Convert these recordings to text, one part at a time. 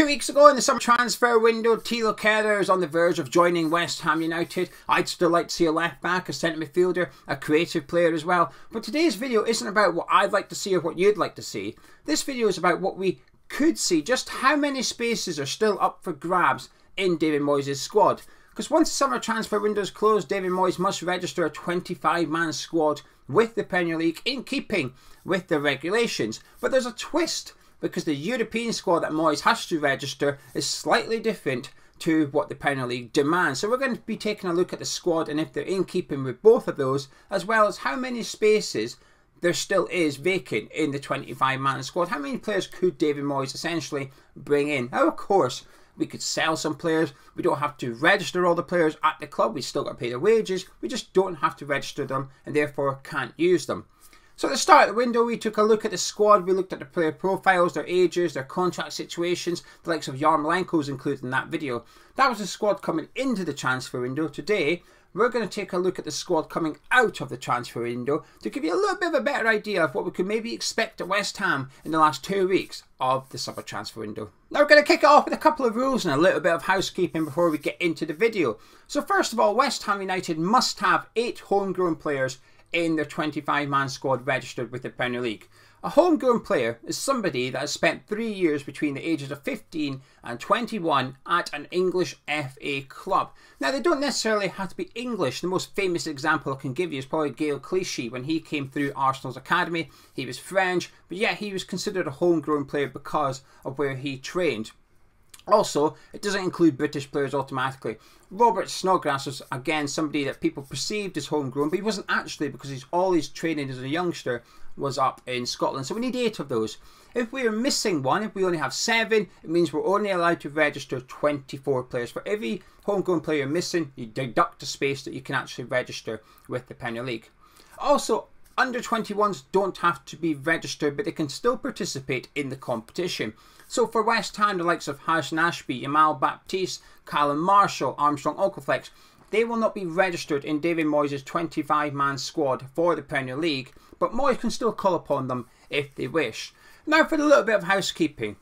Two weeks ago in the summer transfer window, Thilo Kehrer is on the verge of joining West Ham United. I'd still like to see a left back, a centre midfielder, a creative player as well. But today's video isn't about what I'd like to see or what you'd like to see. This video is about what we could see, just how many spaces are still up for grabs in David Moyes' squad. Because once the summer transfer window is closed, David Moyes must register a 25 man squad with the Premier League in keeping with the regulations. But there's a twist because the European squad that Moyes has to register is slightly different to what the Premier League demands. So we're going to be taking a look at the squad and if they're in keeping with both of those, as well as how many spaces there still is vacant in the 25 man squad. How many players could David Moyes essentially bring in? Now, of course, we could sell some players. We don't have to register all the players at the club. We still got to pay their wages. We just don't have to register them and therefore can't use them. So at the start of the window, we took a look at the squad. We looked at the player profiles, their ages, their contract situations. The likes of Yarmolenko is included in that video. That was the squad coming into the transfer window. Today, we're going to take a look at the squad coming out of the transfer window to give you a little bit of a better idea of what we could maybe expect at West Ham in the last two weeks of the summer transfer window. Now we're going to kick it off with a couple of rules and a little bit of housekeeping before we get into the video. So first of all, West Ham United must have eight homegrown players in their 25 man squad registered with the Premier League. A homegrown player is somebody that has spent three years between the ages of 15 and 21 at an English FA club. Now, they don't necessarily have to be English. The most famous example I can give you is probably Gael Clichy when he came through Arsenal's academy. He was French, but yet he was considered a homegrown player because of where he trained. Also, it doesn't include British players automatically. Robert Snodgrass was again somebody that people perceived as homegrown, but he wasn't actually because he's all his training as a youngster was up in Scotland. So we need eight of those. If we are missing one, if we only have seven, it means we're only allowed to register 24 players. For every homegrown player missing, you deduct a space that you can actually register with the Premier League. Also, under 21s don't have to be registered, but they can still participate in the competition. So for West Ham, the likes of Harrison Ashby, Jamal Baptiste, Callum Marshall, Armstrong Oko-Flex, they will not be registered in David Moyes' 25 man squad for the Premier League, but Moyes can still call upon them if they wish. Now for a little bit of housekeeping.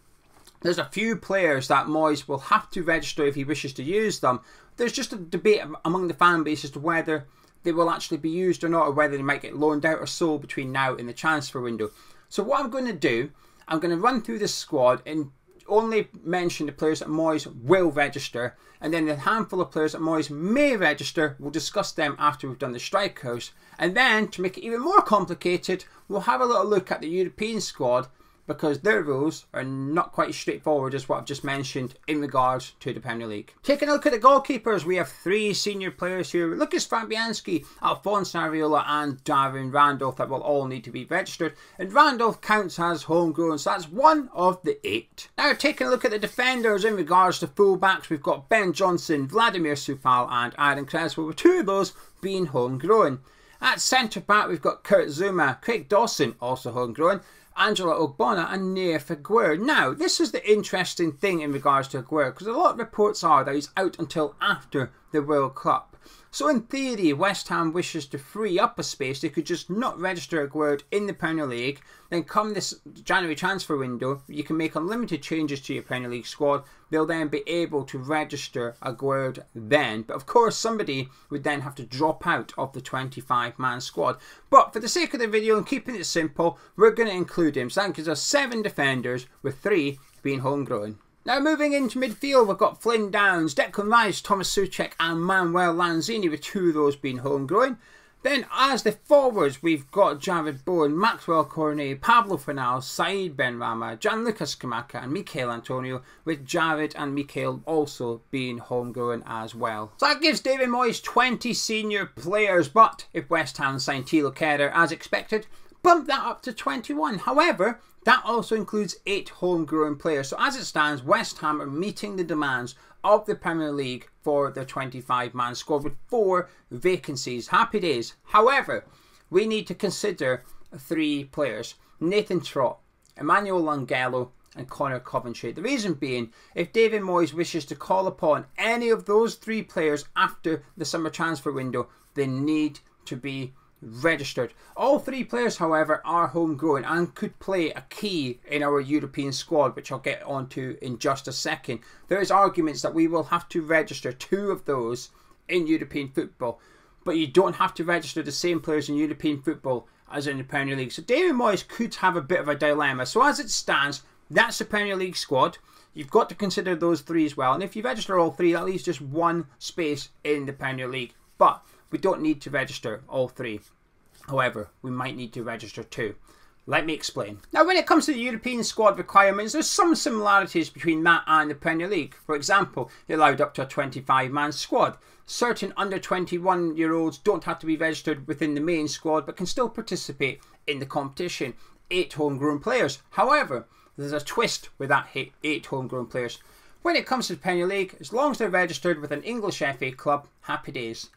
There's a few players that Moyes will have to register if he wishes to use them. There's just a debate among the fan base as to whether they will actually be used or not, or whether they might get loaned out or sold between now and the transfer window. So what I'm going to do I'm going to run through this squad and only mention the players that Moyes will register, and then the handful of players that Moyes may register, we'll discuss them after we've done the strikers. And then, to make it even more complicated, we'll have a little look at the European squad because their rules are not quite as straightforward as what I've just mentioned in regards to the Premier League. Taking a look at the goalkeepers, we have three senior players here. Lucas Fabianski, Alphonse Areola and Darren Randolph that will all need to be registered. And Randolph counts as homegrown, so that's one of the eight. Now taking a look at the defenders in regards to fullbacks, we've got Ben Johnson, Vladimir Coufal and Aaron Cresswell, with two of those being homegrown. At centre back, we've got Kurt Zouma, Craig Dawson, also homegrown, Angelo Ogbonna and Nayef Aguerd. Now, this is the interesting thing in regards to Aguerd because a lot of reports are that he's out until after the World Cup. So in theory, West Ham wishes to free up a space. They could just not register Aguerd in the Premier League. Then come this January transfer window, you can make unlimited changes to your Premier League squad. They'll then be able to register Aguerd then. But of course, somebody would then have to drop out of the 25-man squad. But for the sake of the video and keeping it simple, we're going to include him. So that gives us seven defenders with three being homegrown. Now moving into midfield, we've got Flynn Downes, Declan Rice, Thomas Souček and Manuel Lanzini, with two of those being homegrown. Then as the forwards, we've got Jarrod Bowen, Maxwell Cornet, Pablo Fornals, Said Benrahma, Gianluca Scamacca and Michail Antonio, with Jarrod and Michail also being homegrown as well. So that gives David Moyes 20 senior players, but if West Ham sign Thilo Kehrer as expected, bump that up to 21. However, that also includes eight homegrown players. So as it stands, West Ham are meeting the demands of the Premier League for their 25 man squad with four vacancies. Happy days. However, we need to consider three players Nathan Trott, Emmanuel Longelo, and Conor Coventry. The reason being, if David Moyes wishes to call upon any of those three players after the summer transfer window, they need to be registered. All three players, however, are homegrown and could play a key in our European squad, which I'll get onto in just a second. There is arguments that we will have to register two of those in European football, but you don't have to register the same players in European football as in the Premier League. So David Moyes could have a bit of a dilemma. So as it stands, that's the Premier League squad. You've got to consider those three as well. And if you register all three, that leaves just one space in the Premier League. But we don't need to register all three. However, we might need to register two. Let me explain. Now, when it comes to the European squad requirements, there's some similarities between that and the Premier League. For example, they allowed up to a 25 man squad. Certain under 21 year olds don't have to be registered within the main squad but can still participate in the competition. Eight homegrown players. However, there's a twist with that eight homegrown players. When it comes to the Premier League, as long as they're registered with an English FA club, happy days.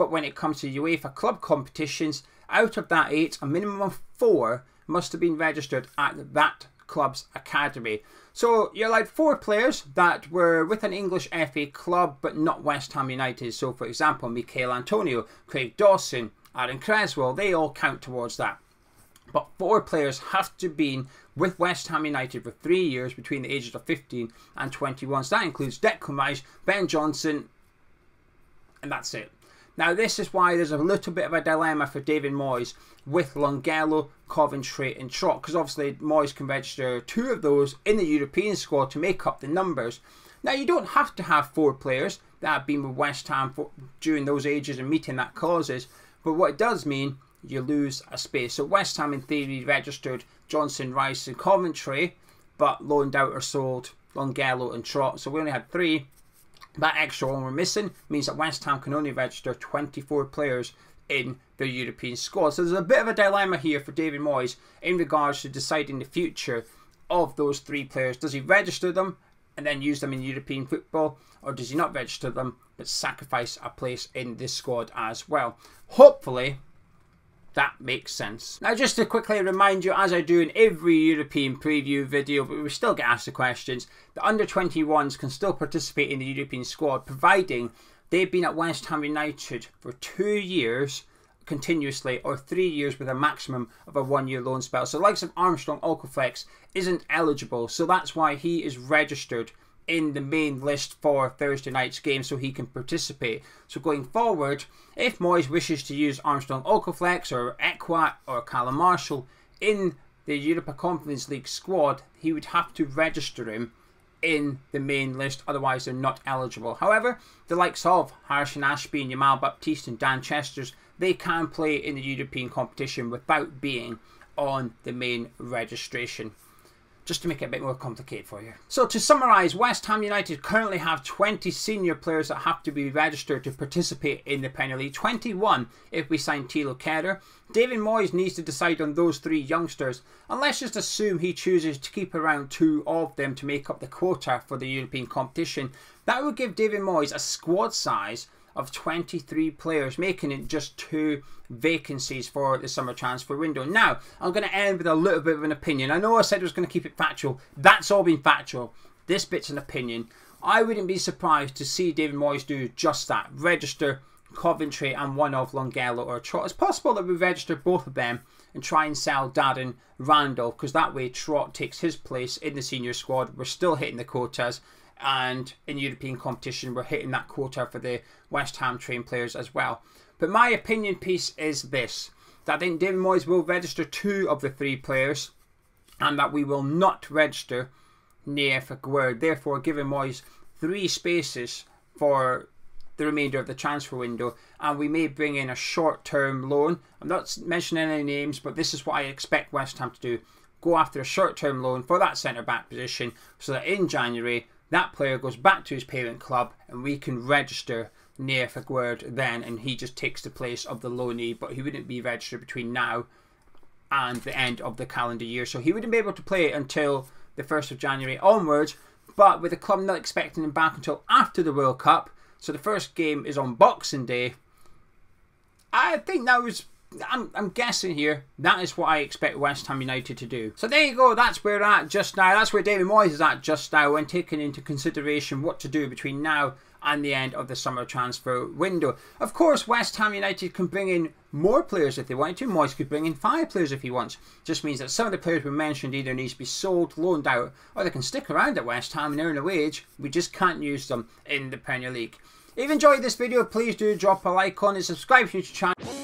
But when it comes to UEFA club competitions, out of that eight, a minimum of four must have been registered at that club's academy. So you're allowed four players that were with an English FA club but not West Ham United. So, for example, Michail Antonio, Craig Dawson, Aaron Cresswell, they all count towards that. But four players have to be with West Ham United for three years between the ages of 15 and 21. So that includes Declan Rice, Ben Johnson, and that's it. Now, this is why there's a little bit of a dilemma for David Moyes with Longelo, Coventry, and Trott, because obviously Moyes can register two of those in the European squad to make up the numbers. Now, you don't have to have four players that have been with West Ham for, during those ages and meeting that clauses, but what it does mean you lose a space. So West Ham, in theory, registered Johnson, Rice, and Coventry, but loaned out or sold Longelo and Trott. So we only had three. That extra one we're missing means that West Ham can only register 24 players in their European squad. So there's a bit of a dilemma here for David Moyes in regards to deciding the future of those three players. Does he register them and then use them in European football, or does he not register them but sacrifice a place in this squad as well? Hopefully, that makes sense. Now, just to quickly remind you, as I do in every European preview video, but we still get asked the questions, the under 21s can still participate in the European squad, providing they've been at West Ham United for two years continuously or three years with a maximum of a one year loan spell. So, the likes of Armstrong Oko-Flex isn't eligible, so that's why he is registered in the main list for Thursday night's game so he can participate. So going forward, if Moyes wishes to use Armstrong Oko-Flex or Ekwah or Callum Marshall in the Europa Conference League squad, he would have to register him in the main list, otherwise they're not eligible. However, the likes of Harrison Ashby and Jamal Baptiste and Dan Chesters, they can play in the European competition without being on the main registration just to make it a bit more complicated for you. So to summarise, West Ham United currently have 20 senior players that have to be registered to participate in the Premier League. 21 if we sign Thilo Kehrer. David Moyes needs to decide on those three youngsters, and let's just assume he chooses to keep around two of them to make up the quota for the European competition. That would give David Moyes a squad size of 23 players, making it just two vacancies for the summer transfer window. Now, I'm going to end with a little bit of an opinion. I know I said I was going to keep it factual. That's all been factual. This bit's an opinion. I wouldn't be surprised to see David Moyes do just that. Register Coventry and one of Longelo or Trott. It's possible that we register both of them and try and sell Darren Randolph because that way Trott takes his place in the senior squad. We're still hitting the quotas and in European competition, we're hitting that quota for the West Ham trained players as well. But my opinion piece is this that I think David Moyes will register two of the three players and that we will not register Aguerd. Therefore, giving Moyes three spaces for the remainder of the transfer window, and we may bring in a short term loan. I'm not mentioning any names, but this is what I expect West Ham to do go after a short term loan for that centre back position so that in January that player goes back to his parent club and we can register Nayef Aguerd then and he just takes the place of the loanee but he wouldn't be registered between now and the end of the calendar year. So he wouldn't be able to play until the 1st of January onwards but with the club not expecting him back until after the World Cup so the first game is on Boxing Day. I think that was I'm, I'm guessing here that is what I expect West Ham United to do. So there you go. That's where we're at just now. That's where David Moyes is at just now when taking into consideration what to do between now and the end of the summer transfer window. Of course, West Ham United can bring in more players if they want to. Moyes could bring in five players if he wants. Just means that some of the players we mentioned either needs to be sold, loaned out, or they can stick around at West Ham and earn a wage. We just can't use them in the Premier League. If you enjoyed this video, please do drop a like on it, subscribe to the channel.